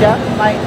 chết bay